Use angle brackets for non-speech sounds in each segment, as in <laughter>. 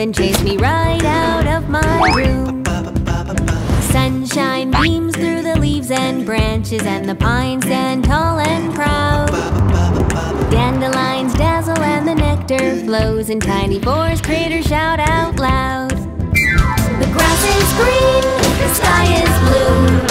and chased me right out of my room. Sunshine beams through the leaves and branches, and the pines stand tall and proud. Dandelions dazzle and the nectar flows, and tiny forest critters shout out loud. The grass is green, the sky is blue,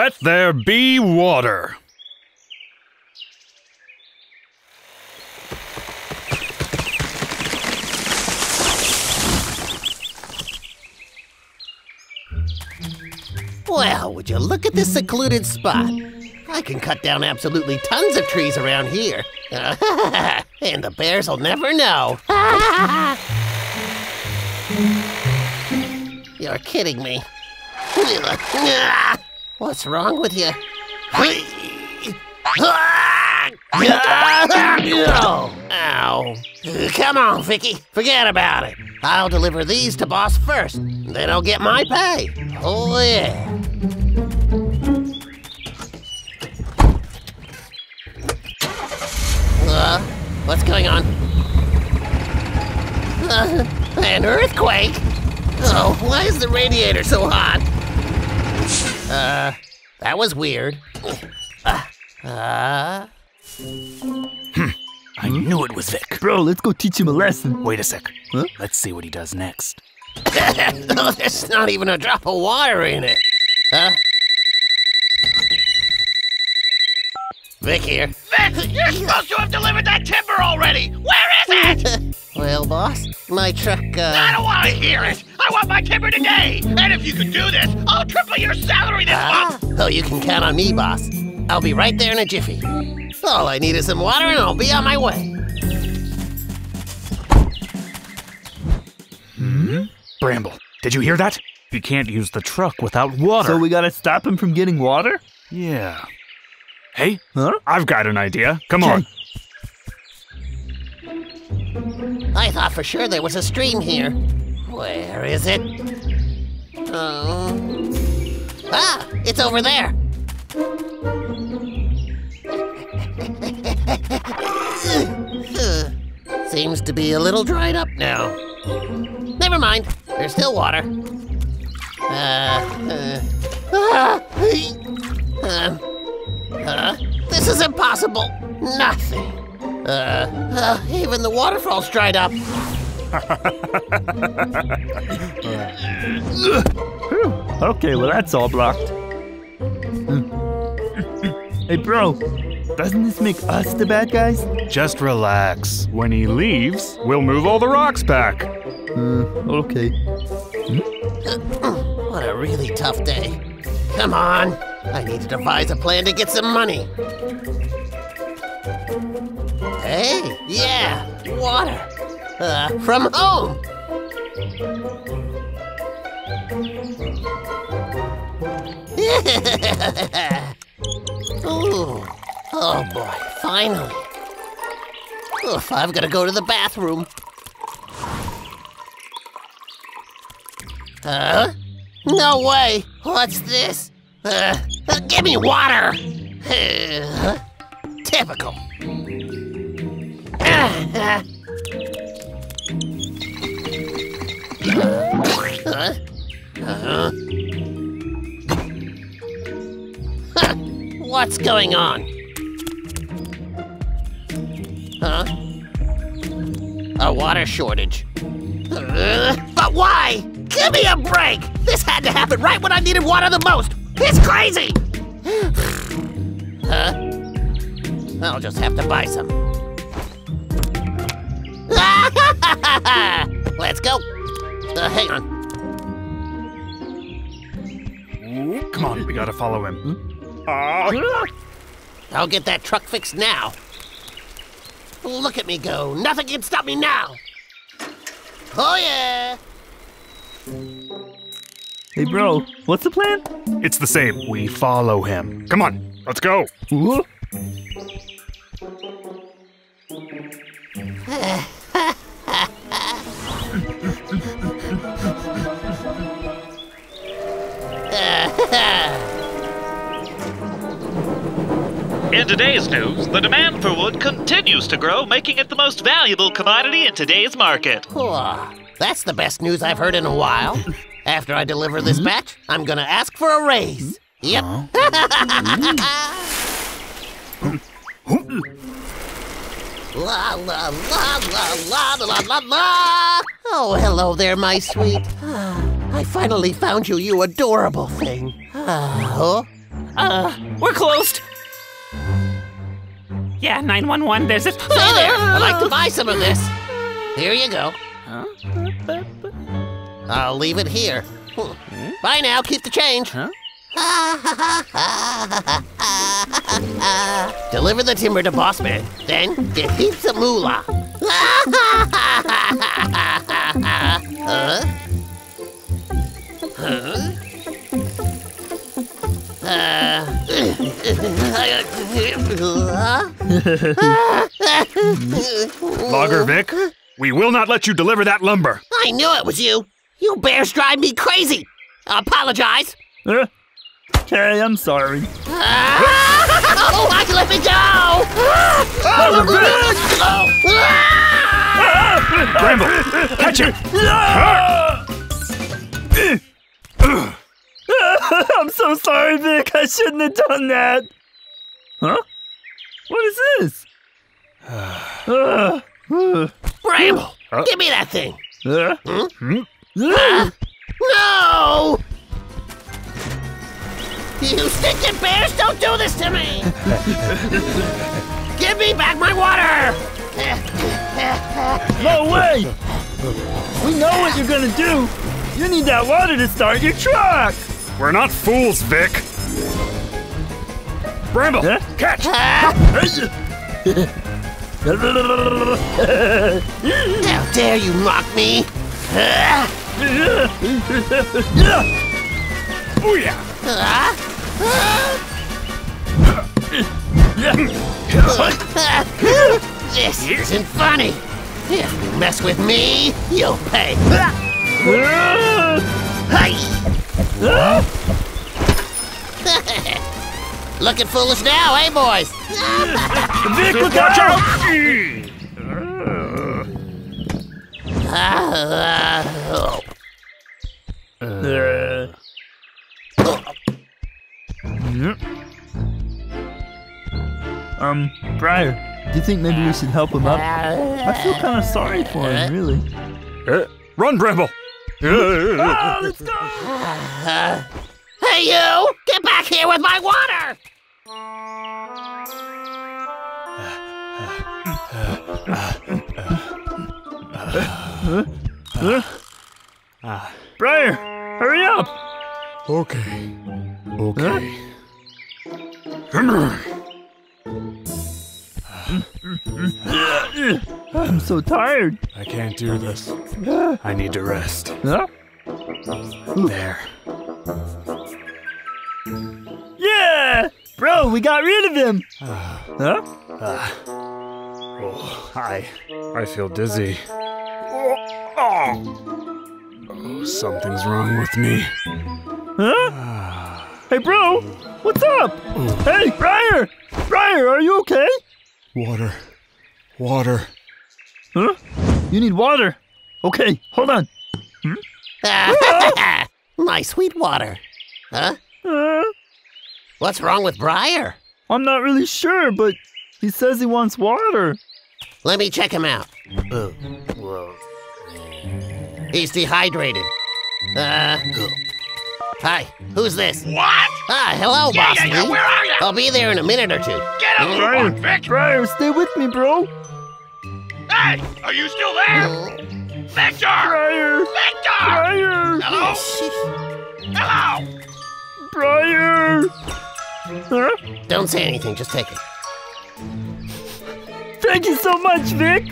Let there be water. Well, would you look at this secluded spot? I can cut down absolutely tons of trees around here. <laughs> and the bears will never know. <laughs> You're kidding me. <laughs> What's wrong with you? Ow. Come on, Vicky. Forget about it. I'll deliver these to boss first. Then I'll get my pay. Oh, yeah. Uh, what's going on? Uh, an earthquake? Oh, why is the radiator so hot? Uh, that was weird. Uh, uh, I knew it was Vic. Bro, let's go teach him a lesson. Wait a sec. Huh? Let's see what he does next. oh, <laughs> there's not even a drop of water in it. Huh? Vic here. Vic, you're supposed to have delivered that timber already! Where is it? <laughs> well, boss, my truck, I uh. don't want to hear it! I want my timber today! And if you can do this, I'll triple your salary this Ah, month! oh, you can count on me, boss. I'll be right there in a jiffy. All I need is some water and I'll be on my way. Hmm? Bramble, did you hear that? You can't use the truck without water. So we gotta stop him from getting water? yeah. Hey, Huh? I've got an idea. Come on. I thought for sure there was a stream here. Where is it? Oh. Ah, it's over there. <laughs> Seems to be a little dried up now. Never mind, there's still water. Uh, uh, ah, <laughs> uh, uh, this is impossible. Nothing. Uh, uh, even the waterfall's dried up. <laughs> Okay, well that's all blocked. Hmm. hey, bro, doesn't this make us the bad guys? Just relax. When he leaves, we'll move all the rocks back. Uh, okay. What a really tough day. Come on. I need to devise a plan to get some money. Hey, yeah, water. Uh, from home. <laughs> Ooh. Oh boy, finally. Oof, I've got to go to the bathroom. Huh? No way! What's this? Uh, uh, give me water! Uh, typical. What's going on? Huh? A water shortage. Uh, but why? Give me a break! This had to happen right when I needed water the most! It's crazy! huh? I'll just have to buy some. <laughs> Let's go. Uh, hang on. Come on, we gotta follow him. I'll get that truck fixed now. Look at me go. Nothing can stop me now. Oh, yeah. Hey, bro, what's the plan? It's the same. We follow him. Come on, let's go. Whoa. In today's news, the demand for wood continues to grow, making it the most valuable commodity in today's market. Oh, that's the best news I've heard in a while. <laughs> After I deliver this mm-hmm. batch, I'm gonna ask for a raise. Mm-hmm. Yep. Oh. <laughs> Mm-hmm. La la la la la la la la! Oh, hello there, my sweet. Ah, I finally found you, you adorable thing. Ah, oh? Uh, we're closed. Yeah, 911, there's a. Stay there. I'd like to buy some of this. Here you go. I'll leave it here. Hmm. Bye now. Keep the change. <laughs> Deliver the timber to Boss Man. Then get heaps of moolah. <laughs> huh? Huh? Uh, <laughs> Logger Vic, we will not let you deliver that lumber. I knew it was you. You bears drive me crazy. I Apologize. Uh, okay, I'm sorry. <laughs> Oh, I let me go! Bramble, catch him. I'm so sorry, Vic. I shouldn't have done that. Huh? What is this? Uh, <sighs> uh, Bramble, give me that thing. uh, Hmm? <laughs> No! You stinking bears, don't do this to me! Give me back my water! no way! We know what you're gonna do. You need that water to start your truck. We're not fools, Vic. Bramble, Huh? catch. <laughs> How dare you mock me? This isn't funny. If you mess with me, you'll pay. <laughs> Looking foolish now, eh, boys? Vic, look out! Ah, oh. Uh, Um, Briar, do you think maybe we should help him up? I feel kind of sorry for him, really. Uh, run, Bramble. Ah, let's go! Hey, you! Get back here with my water! Briar, hurry up! Okay. Okay. I'm so tired. I can't do this. I need to rest. Huh? There. Yeah! Bro, we got rid of him! Ah. Huh? Ah. Oh, I, I feel dizzy. Oh, oh, something's wrong with me. Huh? Hey, bro! What's up? Hey, Briar! Briar, are you okay? Water. Water. Huh? You need water. Okay, hold on. <laughs> my sweet water. Huh? Uh, What's wrong with Briar? I'm not really sure, but he says he wants water. Let me check him out. Oh, whoa. He's dehydrated. Uh. Hi, who's this? What? Ah, hello, Yeah, boss. yeah, yeah, where are ya? I'll be there in a minute or two. Get Now move on, Vic! Briar, stay with me, bro. Hey, are you still there? Victor! Briar, Victor! Briar, Hello? Hello? Briar. Huh? Don't say anything, just take it. Thank you so much, Vic.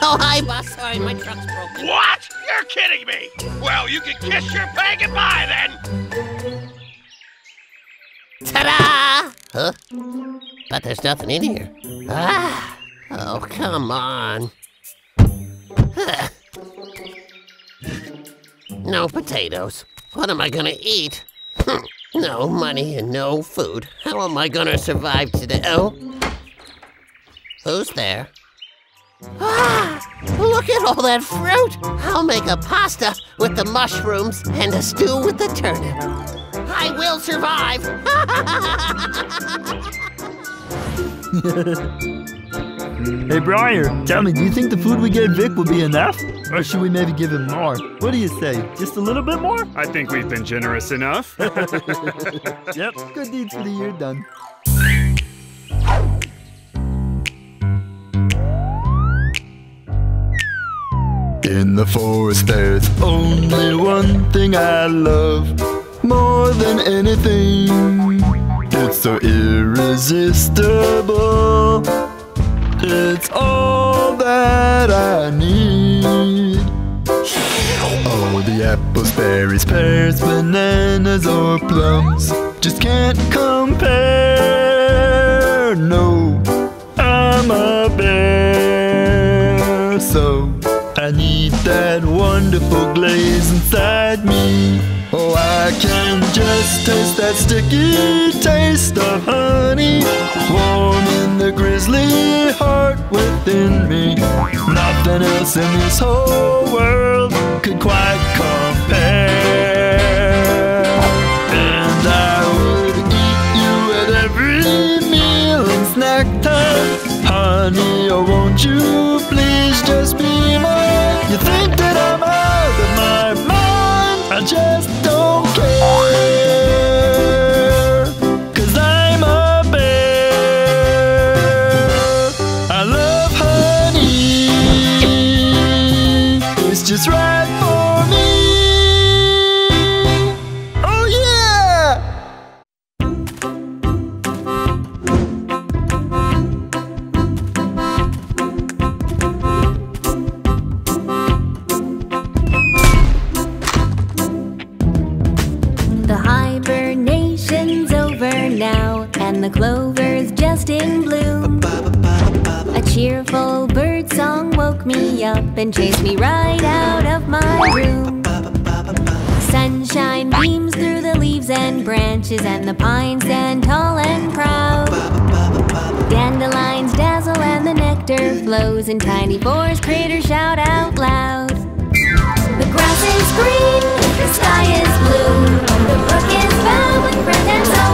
oh, hi, boss. Sorry, my truck's broken. What? You're kidding me! Well, you can kiss your pay goodbye then! Ta-da! Huh? But there's nothing in here. Ah! Oh, come on. Huh. <sighs> no potatoes. What am I gonna eat? Hmm. No money and no food. How am I gonna survive today? Oh. Who's there? Ah! Look at all that fruit! I'll make a pasta with the mushrooms and a stew with the turnip. I will survive! <laughs> Hey, Briar, tell me, do you think the food we gave Vic will be enough? Or should we maybe give him more? What do you say? Just a little bit more? I think we've been generous enough. <laughs> Yep, good deeds for the year done. In the forest there's only one thing I love more than anything. It's so irresistible. It's all that I need. Oh, the apples, berries, pears, bananas, or plums just can't compare. No, I'm a bear, so I need that wonderful glaze inside me. Oh, I can just taste that sticky taste of honey, warm in the grizzly heart within me. Nothing else in this whole world could quite compare. And I would eat you at every meal and snack time. Honey, oh, won't you please just be mine? You think that I'm out of just and chased me right out of my room. Sunshine beams through the leaves and branches, and the pines stand tall and proud. Dandelions dazzle, and the nectar flows, and tiny forest critters shout out loud. The grass is green, the sky is blue, the brook is with friends, and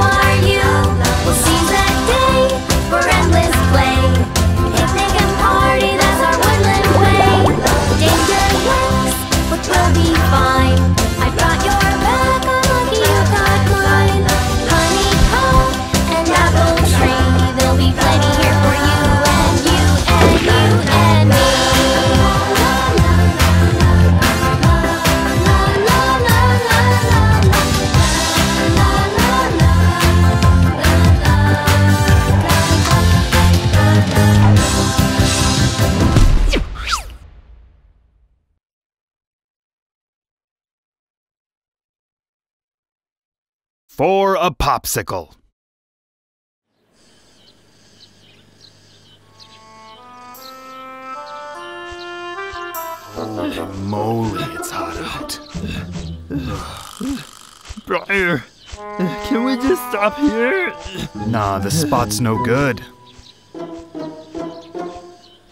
For a popsicle. Moly, it's hot out. Briar, can we just stop here? Nah, this spot's no good.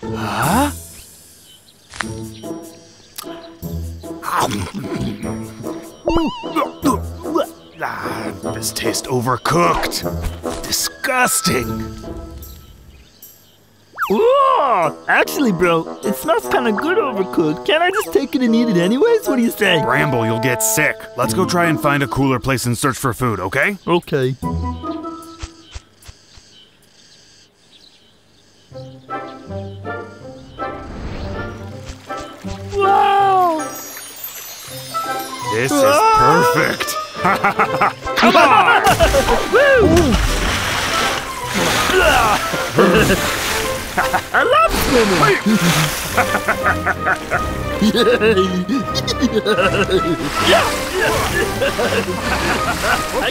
Huh? This tastes overcooked. Disgusting. Ooh, actually, bro, it smells kind of good overcooked. Can't I just take it and eat it anyways? What do you say? Bramble, you'll get sick. Let's go try and find a cooler place and search for food, okay? Okay. I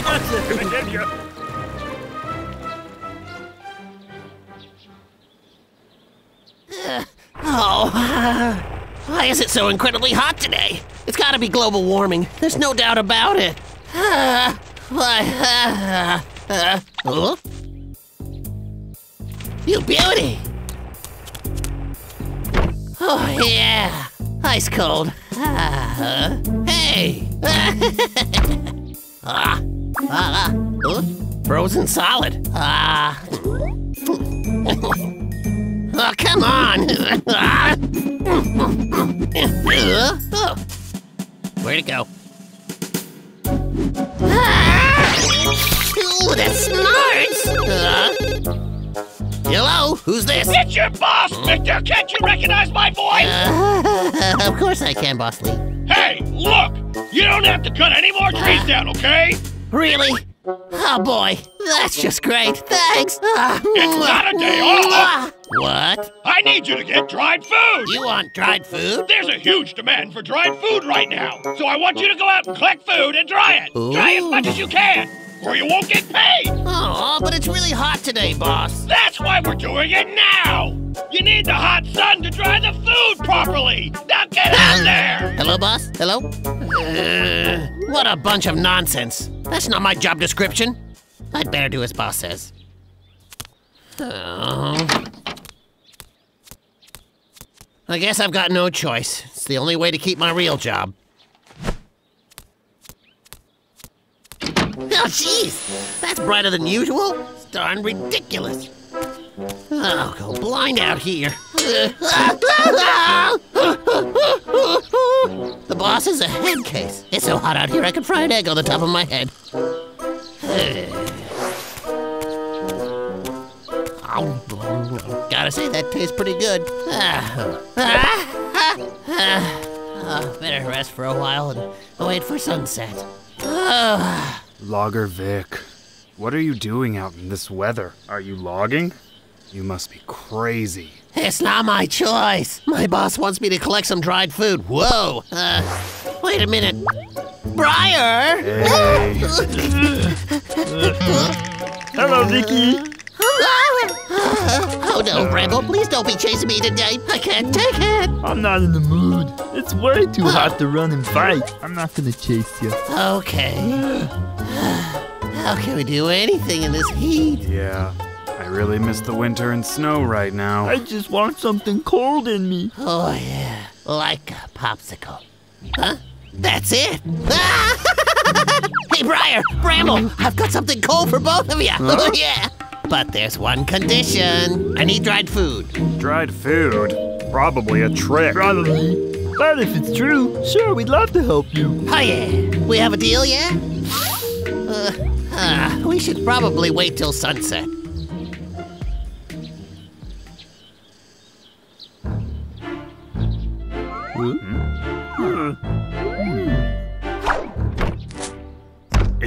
got you. I you. <sighs> Oh, <sighs> why is it so incredibly hot today? It's gotta be global warming. There's no doubt about it. Ah, <sighs> why? ah, oh? You beauty! Oh, yeah. Ice cold. Ah, uh, hey! <laughs> ah, ah, ah. Oh, frozen solid. Ah. Oh, <laughs> come on! Oh. <laughs> Where'd it go? Ah! Ooh, that smarts! Uh, hello, who's this? It's your boss, Victor! Can't you recognize my voice? Uh, <laughs> of course I can, Boss Lee. Hey, look! You don't have to cut any more trees down, okay? Really? Oh boy, that's just great. Thanks. <laughs> It's not a day off. What? I need you to get dried food! You want dried food? There's a huge demand for dried food right now, so I want you to go out and collect food and dry it. Dry as much as you can, or you won't get paid. Oh, but it's really hot today, boss. That's why we're doing it now. You need the hot sun to dry the food properly. Now get out there. Hello, boss? Hello? Uh, what a bunch of nonsense. That's not my job description. I'd better do as boss says. Oh. I guess I've got no choice. It's the only way to keep my real job. Oh, jeez! That's brighter than usual. It's darn ridiculous. I'll go blind out here. the boss is a head case. It's so hot out here I could fry an egg on the top of my head. Gotta say, that tastes pretty good. Oh, better rest for a while and wait for sunset. Oh, Logger Vic, what are you doing out in this weather? Are you logging? You must be crazy. it's not my choice. My boss wants me to collect some dried food. Whoa. Uh, wait a minute. Briar! Hey, <laughs> Hello, Vicky. Oh no, uh, Bramble, please don't be chasing me today. I can't take it. I'm not in the mood. It's way too hot to run and fight. I'm not gonna chase you. Okay. <sighs> How can we do anything in this heat? yeah. I really miss the winter and snow right now. I just want something cold in me. Oh yeah, like a popsicle. Huh? That's it. <laughs> hey, Briar, Bramble, I've got something cold for both of you. <laughs> Oh yeah. But there's one condition. I need dried food. Dried food? Probably a trick. Probably. But if it's true, sure, we'd love to help you. Oh yeah. We have a deal, yeah? Uh, ah, we should probably wait till sunset.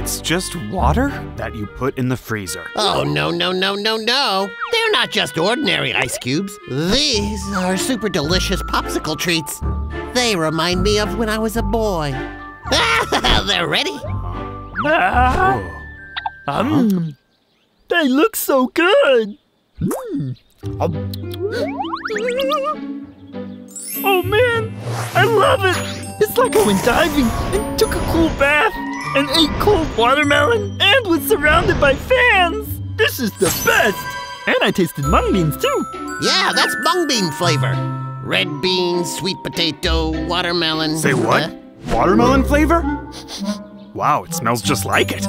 It's just water that you put in the freezer. Oh, no, no, no, no, no. They're not just ordinary ice cubes. These are super delicious popsicle treats. They remind me of when I was a boy. <laughs> They're ready. Ah, mm. They look so good. Mm. Oh man, I love it. It's like I went diving and took a cool bath and ate cold watermelon and was surrounded by fans. This is the best. And I tasted mung beans too. Yeah, that's mung bean flavor. Red beans, sweet potato, watermelon. Say what? Huh? Watermelon flavor? Wow, it smells just like it.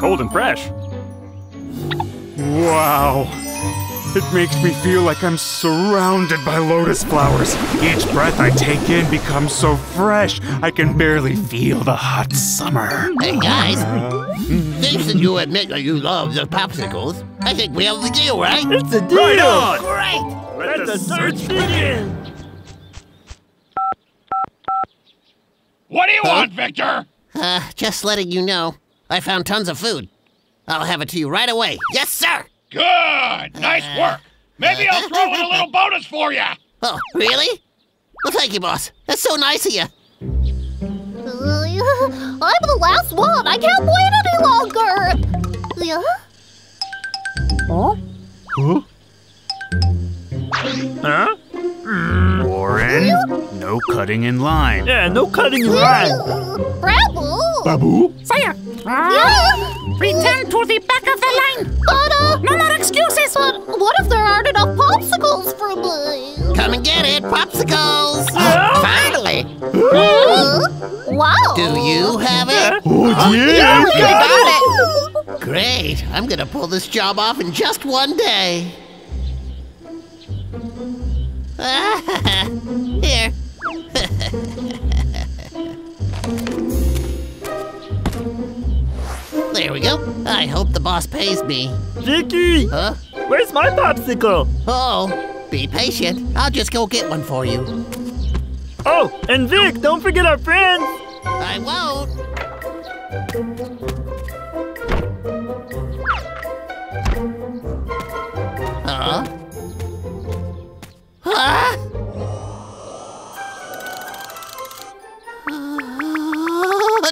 Cold and fresh. Wow. It makes me feel like I'm surrounded by lotus flowers. Each breath I take in becomes so fresh, I can barely feel the hot summer. Hey guys, since you admit that you love the popsicles, I think we have the deal, right? It's a deal. Right on! Great! Let the search begin. What do you want, Victor? Uh, just letting you know, I found tons of food. I'll have it to you right away. Yes, sir. Good. Nice uh, work. Maybe I'll uh, throw in a little <laughs> bonus for you. Oh, really? Well, thank you, boss. That's so nice of you. Uh, I'm the last one. I can't wait any longer. Yeah? Huh? Huh? Mm. Warren, no cutting in line. Yeah, no cutting in line. Babu! Babu? Sire, Yeah! return to the back of the line. But, uh, No more excuses. but what if there aren't enough popsicles for me? Come and get it, popsicles. Finally. Huh? Wow! Do you have it? Oh, yeah! I got it. Great. I'm gonna pull this job off in just one day. Here. there we go. I hope the boss pays me. Vicky, Huh? where's my popsicle? Oh, be patient. I'll just go get one for you. Oh, and Vic, don't forget our friends. I won't. Huh?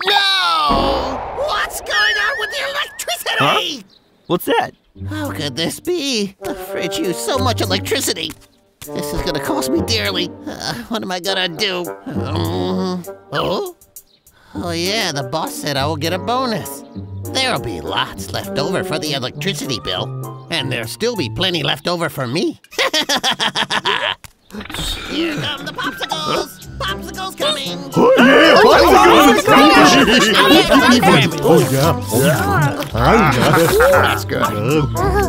no! What's going on with the electricity? Huh? What's that? How could this be? The fridge used so much electricity. This is gonna cost me dearly. Uh, what am I gonna do? Um, oh? Oh yeah, the boss said I will get a bonus. There'll be lots left over for the electricity bill. And there'll still be plenty left over for me. <laughs> Here come the popsicles! Popsicles coming! Oh, yeah! Popsicles! Oh, yeah. I got it. That's good.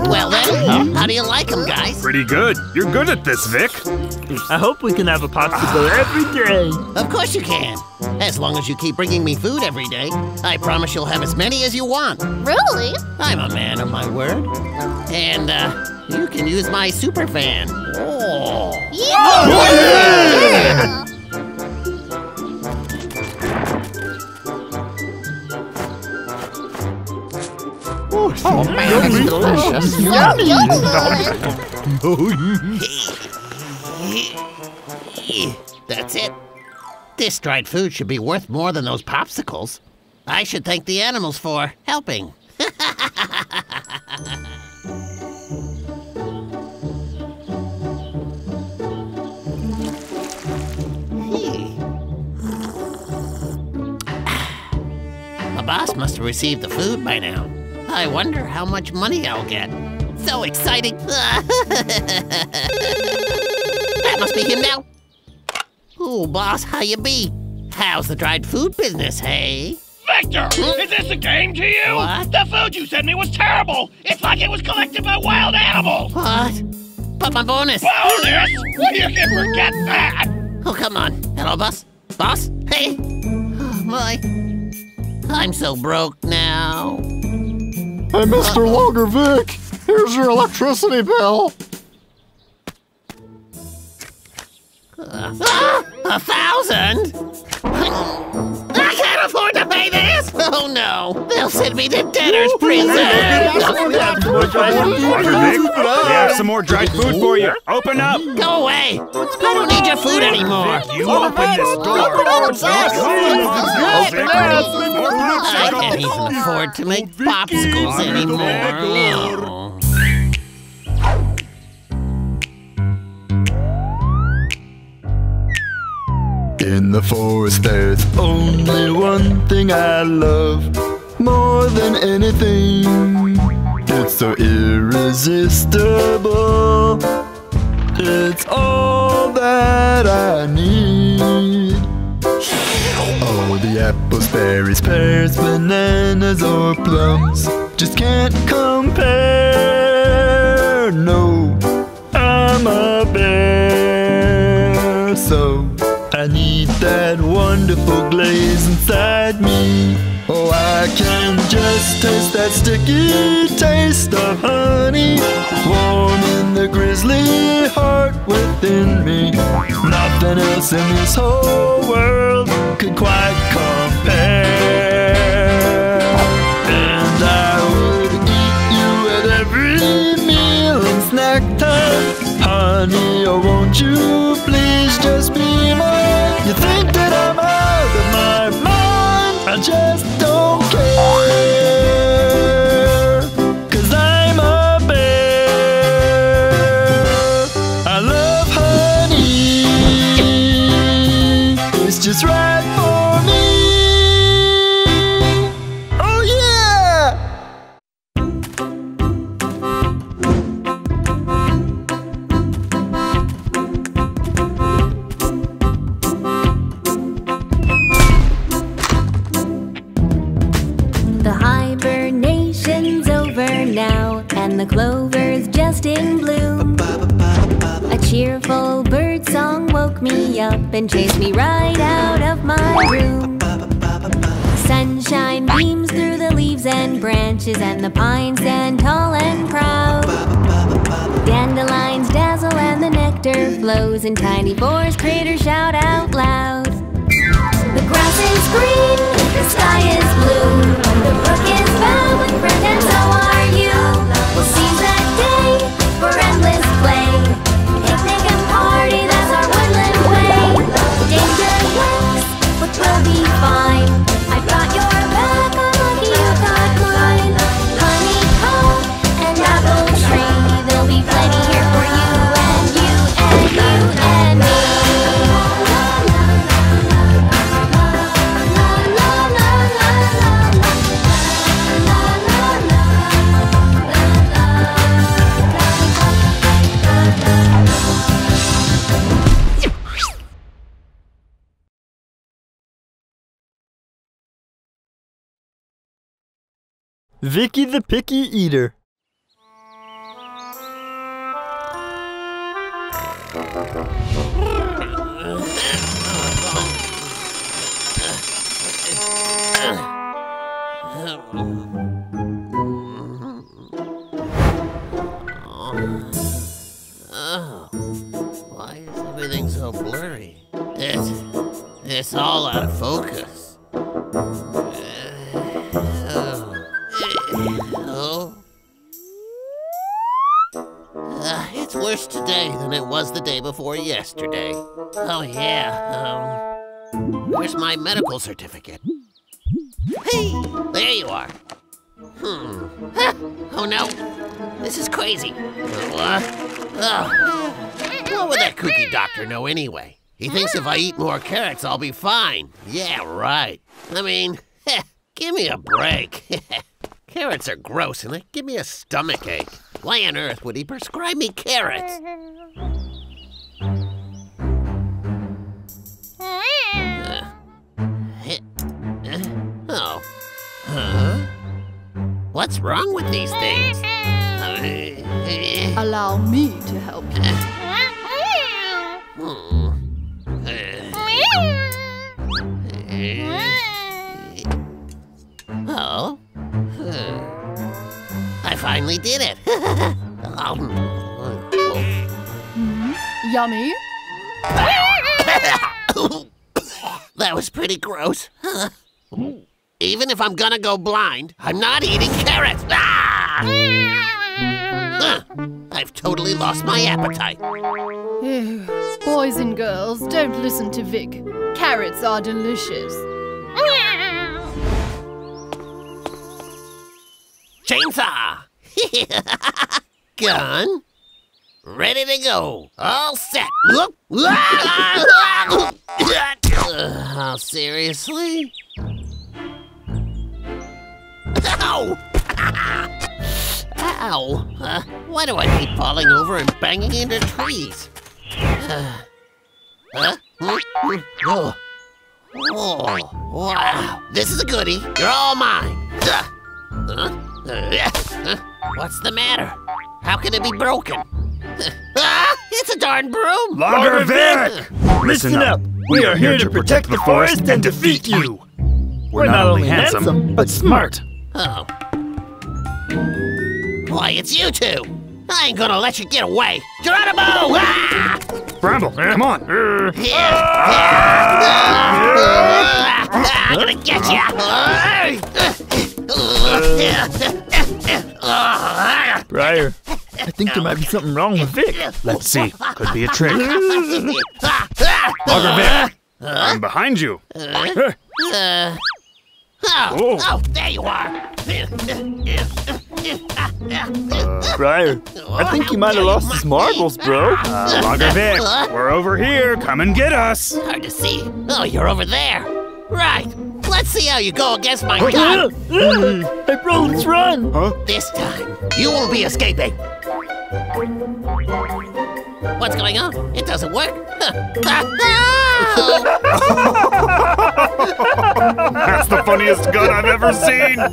Well then, how do you like them, guys? Pretty good. You're good at this, Vic. I hope we can have a popsicle every day. Of course you can. As long as you keep bringing me food every day, I promise you'll have as many as you want. Really? I'm a man of my word. And, uh, you can use my super fan. Oh. Yeah! Oh, Oh, man, it's delicious. Yummy! That's it. This dried food should be worth more than those popsicles. I should thank the animals for helping. <laughs> Ah. My boss must have received the food by now. I wonder how much money I'll get. So exciting! <laughs> that must be him now. Oh, boss, how you be? How's the dried food business, hey? Victor, hmm? is this a game to you? What? The food you sent me was terrible. It's like it was collected by wild animals. What? But my bonus. Bonus? You can forget that. Oh, come on. Hello, boss? Boss? Hey? Oh, <gasps> my. I'm so broke now. Hey, Mr. Logger Vic, here's your electricity bill. A thousand? I can't afford to pay this! Oh no, they'll send me to debtor's prison! Water, Vic. We have some more dried food for you. Open up. Go away! I don't need your food anymore! You open this door. Oh, Vic. I can't even afford to make popsicles anymore. In the forest, there's only one thing I love more than anything. It's so irresistible. It's all that I need. Oh, the apples, berries, pears, bananas, or plums just can't compare. No, I'm a that wonderful glaze inside me. Oh, I can just taste that sticky taste of honey, warming the grizzly heart within me. Nothing else in this whole world could quite compare. And I would eat you at every meal and snack time. Honey, oh, won't you please just be mine? You think that I'm out of my mind? I just pines stand tall and proud. Dandelions dazzle, and the nectar flows, and tiny forest critters shout out loud. The grass is green, the sky is blue, the brook is filled Vicky the Picky Eater. Yesterday. Oh, yeah. Um, where's my medical certificate? Hey, there you are. Hmm. <laughs> Oh no, this is crazy. Uh, oh. What would that kooky doctor know anyway? He thinks if I eat more carrots, I'll be fine. Yeah, right. I mean, <laughs> give me a break. <laughs> carrots are gross and they give me a stomach ache. Why on earth would he prescribe me carrots? What's wrong with these things? Allow me to help you. Oh? I finally did it. um, Yummy? <laughs> that was pretty gross. <laughs> Even if I'm gonna go blind, I'm not eating carrots. Ah! <laughs> Huh. I've totally lost my appetite. Boys and girls, don't listen to Vic. Carrots are delicious. Chainsaw! <laughs> Gun. Ready to go. All set. Uh, <laughs> seriously? Ow! Ow! Uh, why do I keep falling over and banging into trees? Uh, huh? Oh. oh, wow. This is a goodie. You're all mine. Uh, huh? Uh, What's the matter? How can it be broken? ah, it's a darn broom! Logger Vic! Listen up. We are here to protect the forest and defeat you. We're not only handsome, but smart. Oh. Why, it's you two! I ain't gonna let you get away! Geronimo! Ah! Bramble, come on. Here! Here! Ah! Ah! I'm gonna get you! Briar, I think there might be something wrong with Vic. Let's see. Could be a trick. Ah, Vic, I'm behind you. uh, oh, Oh. oh, there you are. Briar, I think you might have lost his marbles, bro. Uh, we're over here. Come and get us. Hard to see. Oh, you're over there. Right. Let's see how you go against my gun. hey, bro, let's run. This time, you won't be escaping. What's going on? It doesn't work. <laughs> That's the funniest gun I've ever seen. <laughs>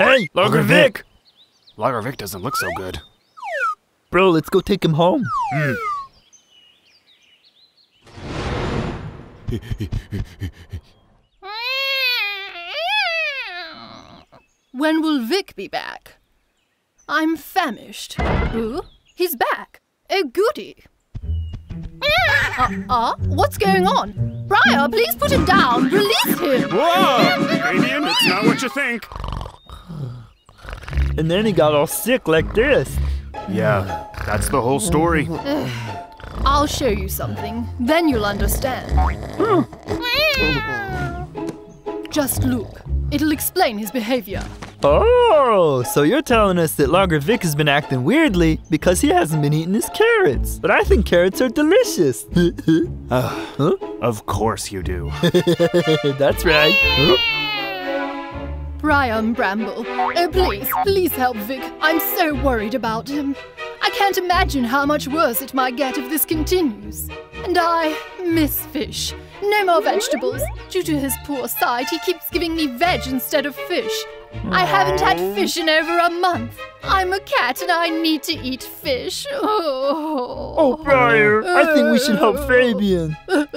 Hey, Logger Vic. Logger Vic doesn't look so good. Bro, let's go take him home. Hmm. <laughs> When will Vic be back? I'm famished. Ooh, he's back. A goody. Uh, uh, what's going on? Briar, please put him down. Release him. Whoa! Fabian, it's not what you think. And then he got all sick like this. Yeah, that's the whole story. I'll show you something. Then you'll understand. Just look. It'll explain his behavior. Oh, so you're telling us that Logger Vic has been acting weirdly because he hasn't been eating his carrots. But I think carrots are delicious. <laughs> Uh, huh? Of course you do. <laughs> That's right. Huh? Briar Bramble. Oh, please, please help Vic. I'm so worried about him. I can't imagine how much worse it might get if this continues. And I miss fish. No more vegetables. Due to his poor sight, he keeps giving me veg instead of fish. I haven't had fish in over a month. I'm a cat and I need to eat fish. Oh, Oh, Briar, I think we should help Fabian.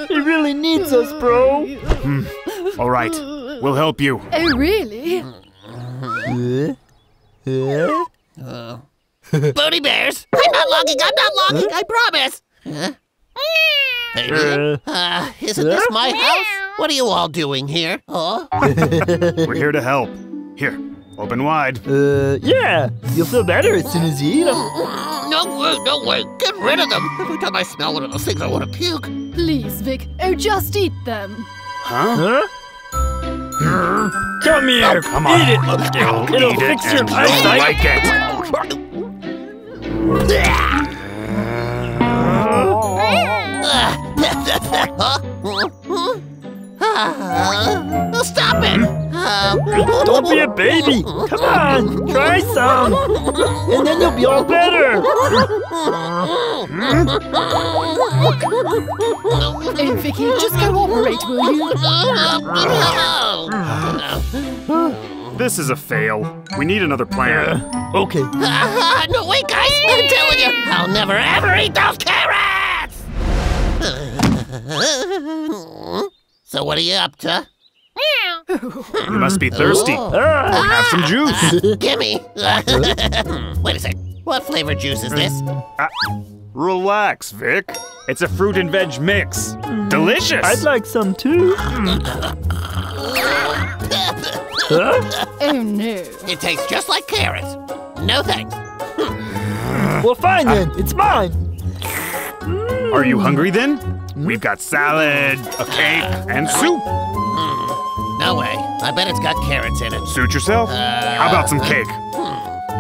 He really needs us, bro. Hmm. All right, we'll help you. Oh, really? Huh? Huh? Boonie bears! I'm not logging, I'm not logging, I promise! Huh? Hey, Uh, uh, isn't this my house? What are you all doing here? Oh? We're here to help. Here, open wide. uh, yeah, you'll feel better as soon as you eat them. No way, no way, get rid of them! Every time I smell one of those things, I want to puke. Please, Vic. Oh, just eat them. Huh? Huh? Come here, Come on. eat it. You'll It'll eat fix it your and you'll eyesight. like it. Uh, stop it! Uh, Don't be a baby. Come on, try some. And then you'll be all better. Oh, Vicky, just cooperate, will you? This is a fail. We need another plan. Okay. Ah, no, wait, guys! I'm telling you, I'll never ever eat those carrots! <laughs> so, what are you up to? You must be thirsty. Ah, Have some juice. <laughs> Gimme! <laughs> wait a sec. What flavor juice is this? Relax, Vic. It's a fruit and veg mix. Delicious. I'd like some too. Huh? Oh, no. It tastes just like carrots. No thanks. Hmm. Well, fine then. It's mine. Hmm. Are you hungry then? We've got salad, a cake, and soup. Hmm. No way. I bet it's got carrots in it. Suit yourself. Uh, How about some cake?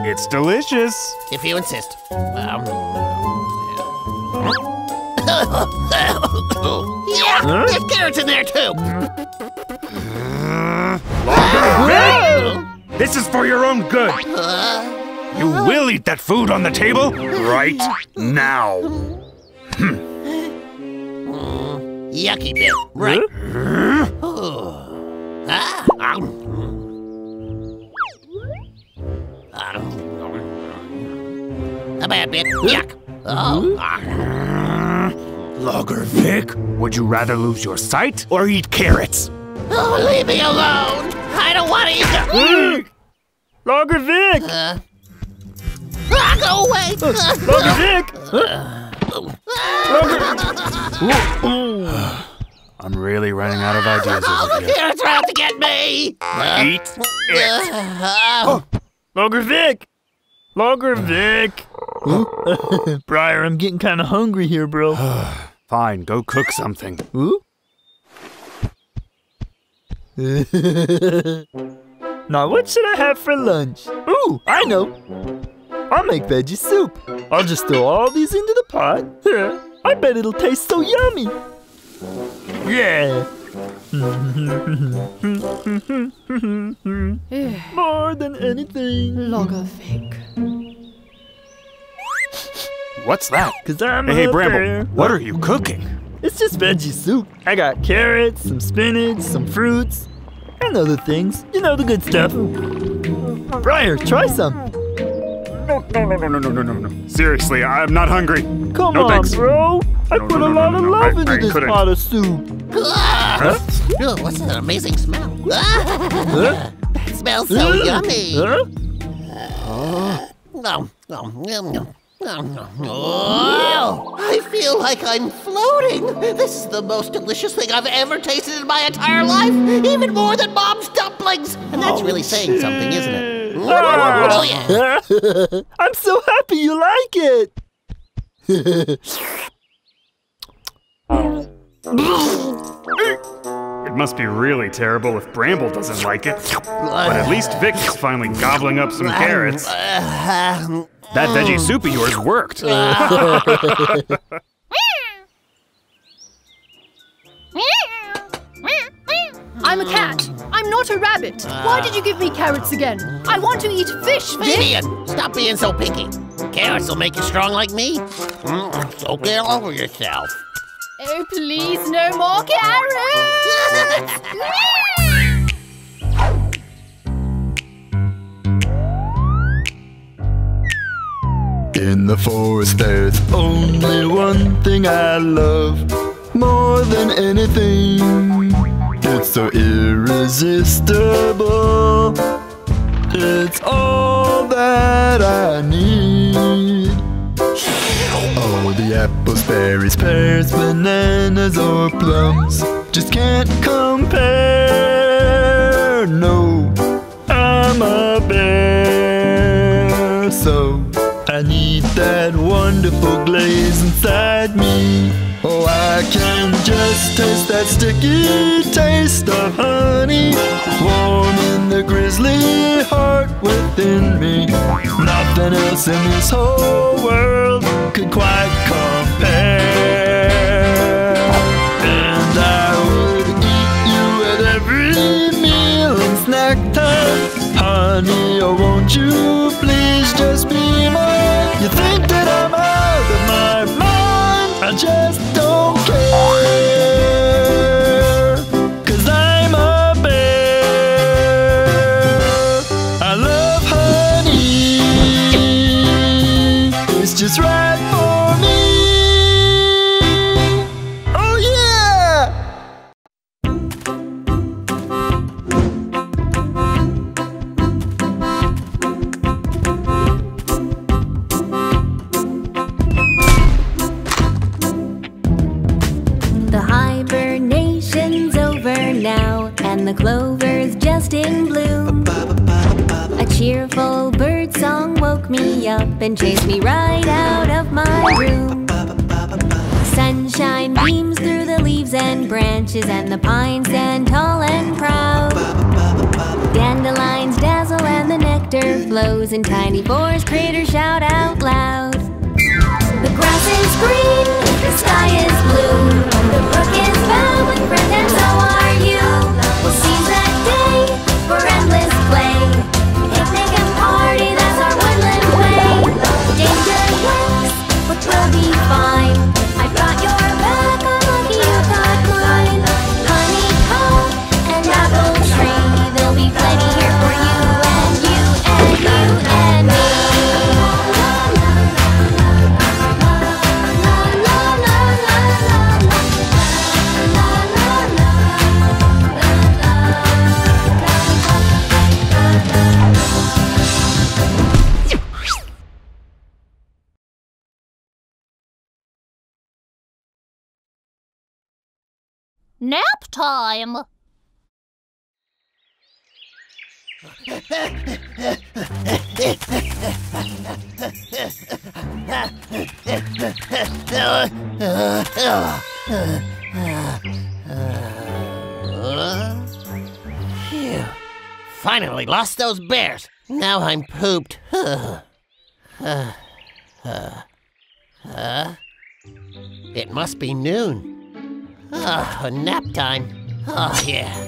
It's delicious. If you insist. Um, <laughs> yeah, Huh? there's carrots in there too. This is for your own good. You will eat that food on the table right now. Hmm. Yucky bit. Right. A bad bit. Yuck. Oh. Logger Vic, would you rather lose your sight or eat carrots? Oh, leave me alone. I don't want to eat them. Logger Vic. Uh, ah, go away. Logger Vic. Huh? <sighs> I'm really running out of ideas Oh, over the here. carrots are out to get me! Uh, Eat it. uh, Logger Vic! Logger Vic! <gasps> <laughs> Briar, I'm getting kind of hungry here, bro. <sighs> Fine, go cook something. Ooh? <laughs> now, what should I have for lunch? Ooh, I know. I'll make veggie soup. I'll just throw all these into the pot. <laughs> I bet it'll taste so yummy. Yeah. <laughs> More than anything. Logger Vic. What's that? Cause I'm Hey, a Bramble, bear. what are you cooking? It's just veggie soup. I got carrots, some spinach, some fruits, and other things. You know the good stuff. Briar, try some. No, no, no, no, no, no, no, no. Seriously, I'm not hungry. Come No, on, thanks. bro. I No, put no, a lot no, of love I- into I this couldn't. pot of soup. Ugh, what's that amazing smell? Huh? <laughs> that smells so yummy. Huh? Nom, nom, nom. Oh, I feel like I'm floating. This is the most delicious thing I've ever tasted in my entire life, even more than mom's dumplings. And that's really oh, saying something, isn't it? Oh, yeah. <laughs> I'm so happy you like it. It must be really terrible if Bramble doesn't like it. But at least Vic is finally gobbling up some carrots. Uh, uh, That veggie soup of yours worked. <laughs> I'm a cat. I'm not a rabbit. Why did you give me carrots again? I want to eat fish, Vic. Vivian, stop being so picky. Carrots will make you strong like me. Mm, so get over yourself. Oh, please, no more carrots! <laughs> <laughs> In the forest, there's only one thing I love more than anything. It's so irresistible. It's all that I need. Oh, the apples, berries, pears, bananas, or plums just can't compare. No, I'm a bear, wonderful glaze inside me. Oh, I can just taste that sticky taste of honey, warm in the grizzly heart within me. Nothing else in this whole world could quite compare. And I would eat you at every meal and snack time. Honey, oh won't you please just be mine? You think that I'm I just don't and tiny forest critters shout out loud. The grass is green, time. Phew. Finally lost those bears. Now I'm pooped. <laughs> It must be noon. Ah, nap time. Oh, yeah.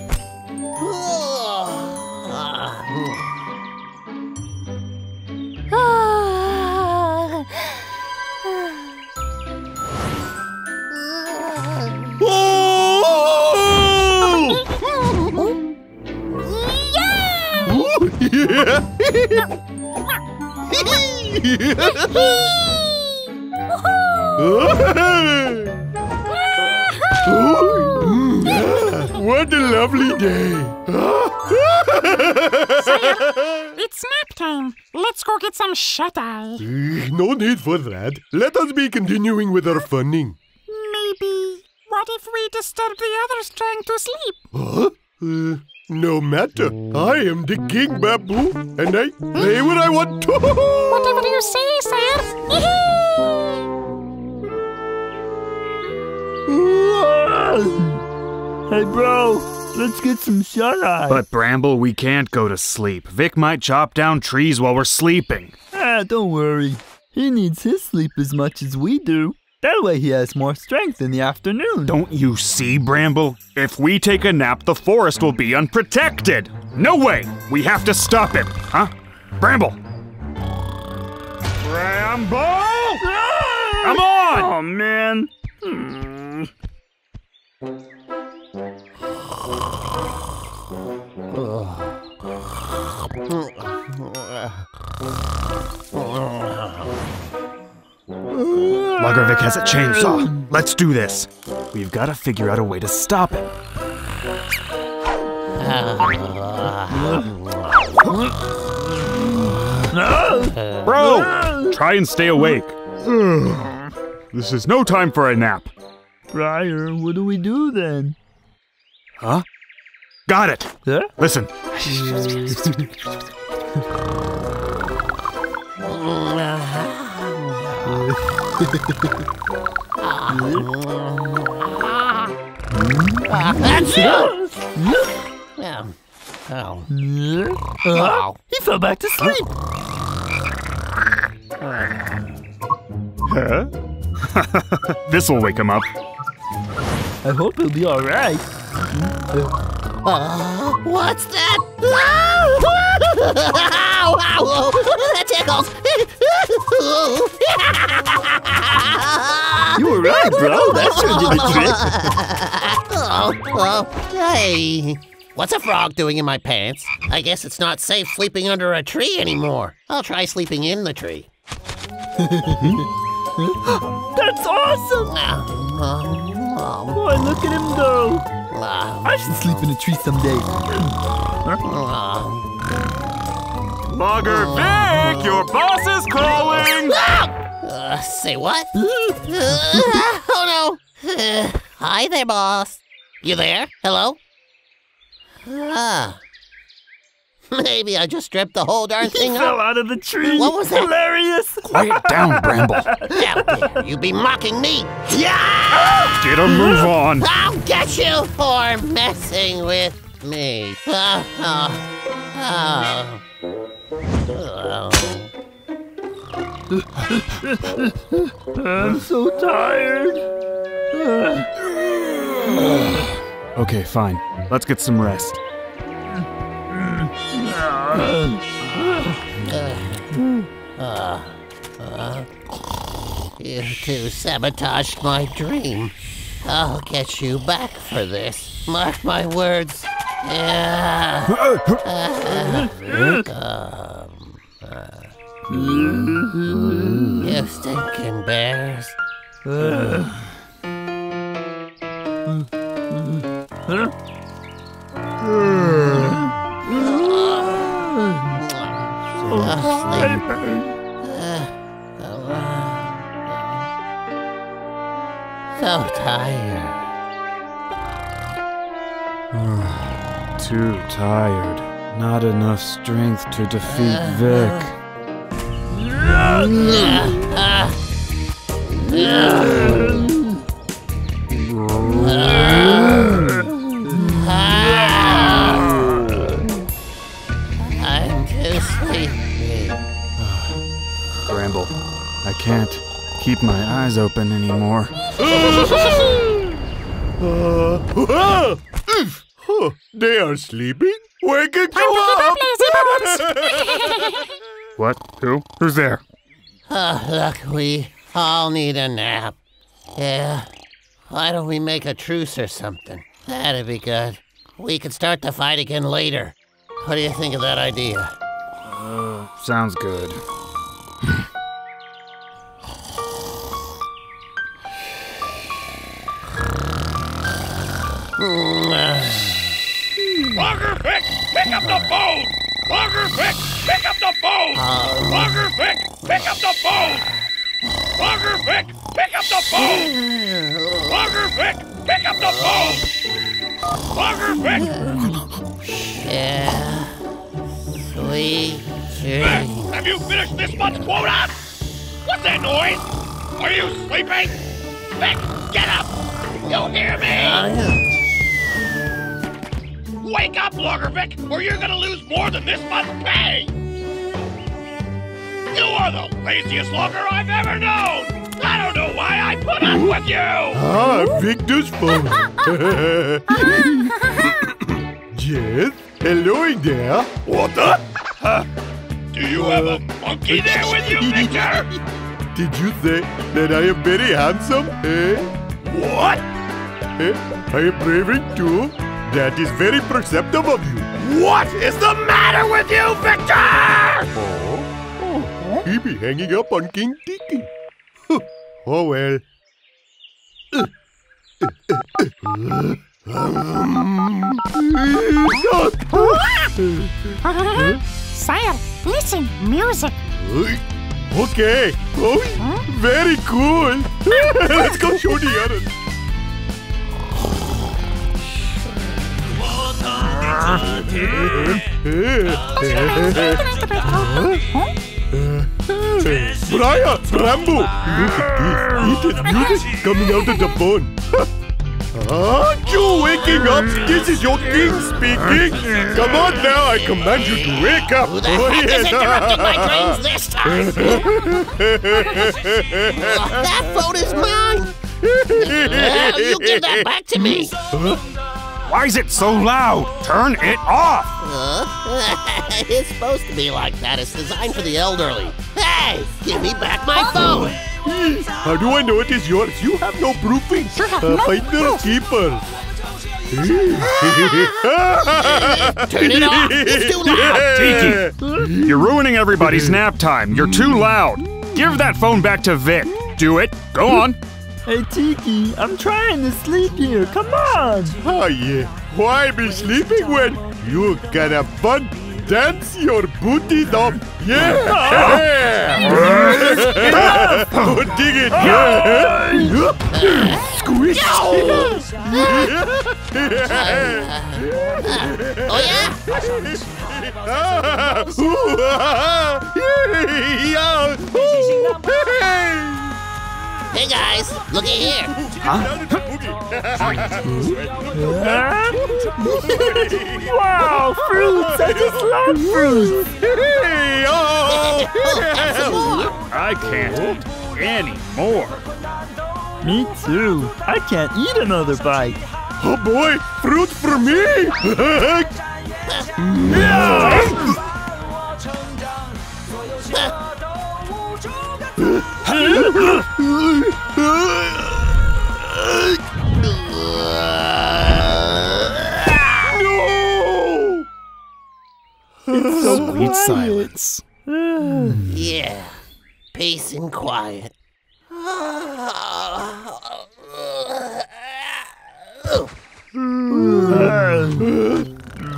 <laughs> Ah, Ah. <laughs> What a lovely day. <laughs> It's nap time. Let's go get some shut eye. no need for that. Let us be continuing with our funning. Maybe. What if we disturb the others trying to sleep? Huh? Uh, no matter. I am the king Babu, and I play what I want to. Whatever you say, sir. <laughs> Hey, bro, let's get some shut eye. But Bramble, we can't go to sleep. Vic might chop down trees while we're sleeping. Ah, don't worry. He needs his sleep as much as we do. That way he has more strength in the afternoon. Don't you see, Bramble? If we take a nap, the forest will be unprotected. No way! We have to stop him, huh? Bramble! Bramble! Come on! Oh, man. Logger Vic has a chainsaw. Let's do this. We've got to figure out a way to stop it. Bro! Try and stay awake. This is no time for a nap. Briar, what do we do then? Huh? Got it. Huh? Listen. That's it! Yeah. Oh. Uh, he fell back to sleep. Huh? <laughs> this will wake him up. I hope he'll be all right. Uh, what's that? Ow, <laughs> ow, that tickles! You were right, bro. That should do the trick. oh, oh, hey. What's a frog doing in my pants? I guess it's not safe sleeping under a tree anymore. I'll try sleeping in the tree. <laughs> That's awesome. Oh, Boy, look at him go. I should sleep in a tree someday. Logger Vic, your boss is calling! <laughs> Uh, say what? Uh, <laughs> oh no! Uh, hi there, boss. You there? Hello? Ah. Maybe I just stripped the whole darn <laughs> He thing fell out of the tree. What was that? Hilarious. Quiet down, Bramble. <laughs> How dare you be mocking me? Yeah! Get a move on. I'll get you for messing with me. Oh, oh. Oh. I'm so tired. <sighs> Okay, fine. Let's get some rest. You two sabotaged my dream. I'll get you back for this. Mark my words. Yeah. You stinking bears. Hmm. So tired. <sighs> Too tired. Not enough strength to defeat Vic. Can't keep my eyes open anymore. <laughs> they are sleeping? Wake it Time up! <laughs> What? Who? Who's there? Oh, look, we all need a nap. Yeah. Why don't we make a truce or something? That'd be good. We could start the fight again later. What do you think of that idea? Uh, sounds good. Logger Vic, pick up the phone! Logger Vic, pick up the phone! Logger Vic, pick up the phone! Logger Vic, pick up the phone! Logger Vic, pick up the phone! Logger Vic! Yeah. Sweet dreams. have you finished this month's quota? What's that noise? Are you sleeping? Vic, get up! You hear me? Wake up, Logger Vic, or you're gonna lose more than this month's pay! You are the laziest logger I've ever known! I don't know why I put up with you! Ah, Victor's phone. <laughs> yes? Hello there. What the? Huh? Do you have a monkey there with you, Victor? <laughs> Did you say that I am very handsome? Eh? What? Eh? I am brave too? That is very perceptive of you. What is the matter with you, Victor? Oh, he be hanging up on King Tiki. Huh. Oh well. Sire, listen, music. Okay. Oh, very cool. <laughs> Let's go show the others. Briar, Rambo, look at this. It is music coming out of the phone. Aren't you waking up? This is your king speaking. Come on now, I command you to wake up. Who the heck is interrupting my dreams this time? <laughs> that phone is mine! Well, you give that back to me! Why is it so loud? Turn it off! Huh? <laughs> it's supposed to be like that. It's designed for the elderly. Hey, give me back my phone! How do I know it is yours? You have no proofing. Sure have Uh, no find the proof. keeper. <laughs> Turn it off! It's too loud! <laughs> Tiki, you're ruining everybody's nap time. You're too loud. Give that phone back to Vic. Do it. Go on. Hey Tiki, I'm trying to sleep here. Come on. Oh yeah. Why be sleeping when you can have fun? Dance your booty off. Yeah. oh, dig it. Yeah. Squish. <laughs> Oh yeah? Ah, <laughs> ooh, ah, <laughs> yeah, ooh, hey. Hey guys, looky here. Huh? wow, fruits! I just love fruits. Hey, <laughs> oh. Oh, more. I can't eat any more. Me too. I can't eat another bite. Oh boy, fruit for me! <laughs> no! It's Sweet silence. Yeah, peace and quiet.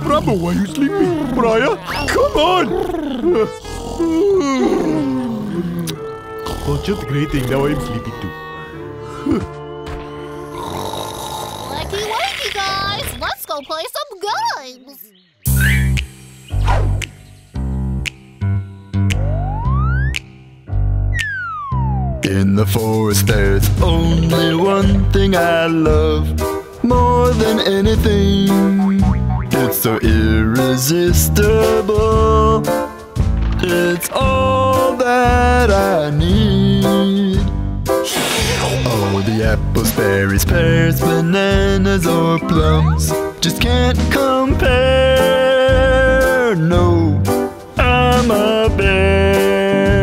Bravo, why are you sleeping? Briar, come on! Oh, just greeting. Now I'm sleepy too. wakey wakey, guys! Let's go play some games! In the forest there's only one thing I love more than anything. It's so irresistible. It's all that I need. Oh, the apples, berries, pears, bananas, or plums just can't compare. No, I'm a bear,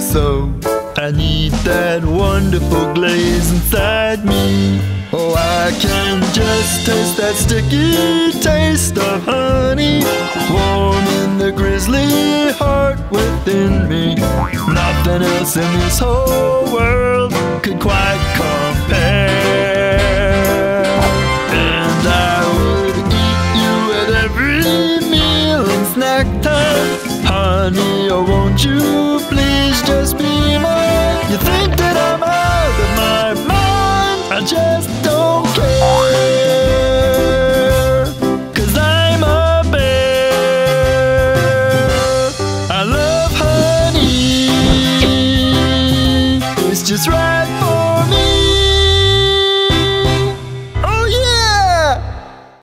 so I need that wonderful glaze inside me. Oh, I can just taste that sticky taste of honey warming the grizzly heart within me. Nothing else in this whole world could quite compare. And I would eat you at every meal and snack time. Honey, oh, won't you please just be mine? You think just don't